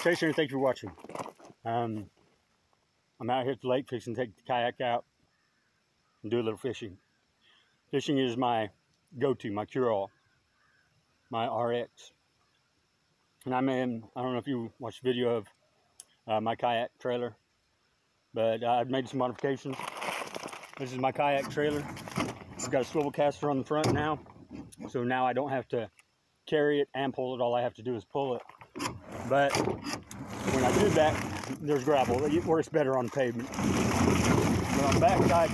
Tracer, and thank you for watching. Um, I'm out here at the lake fishing, take the kayak out and do a little fishing. Fishing is my go-to, my cure-all, my RX. And I'm in, I don't know if you watched the video of uh, my kayak trailer, but I've made some modifications. This is my kayak trailer. I've got a swivel caster on the front now, so now I don't have to carry it and pull it. All I have to do is pull it. But when I do that, there's gravel. It works better on pavement. But on the back side,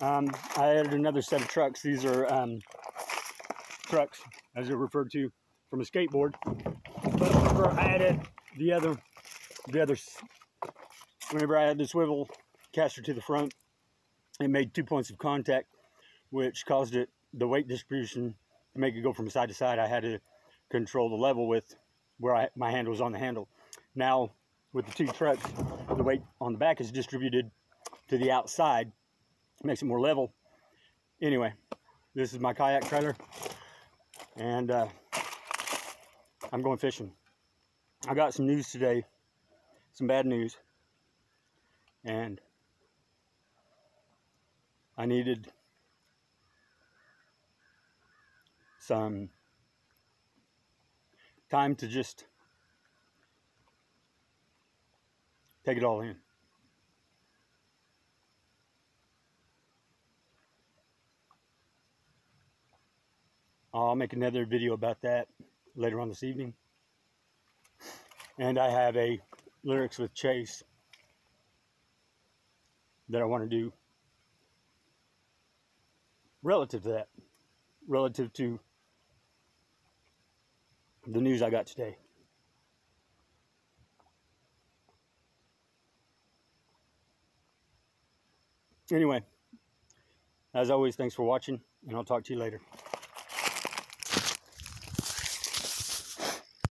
um, I added another set of trucks. These are um, trucks, as they're referred to, from a skateboard. But whenever I added the other, the other, whenever I added the swivel caster to the front, it made two points of contact, which caused it the weight distribution to make it go from side to side. I had to control the level with where I, my hand was on the handle. Now, with the two trucks, the weight on the back is distributed to the outside, makes it more level. Anyway, this is my kayak trailer, and uh, I'm going fishing. I got some news today, some bad news, and I needed some time to just take it all in. I'll make another video about that later on this evening. And I have a lyrics with Chase that I want to do relative to that, relative to the news I got today. Anyway, as always, thanks for watching, and I'll talk to you later.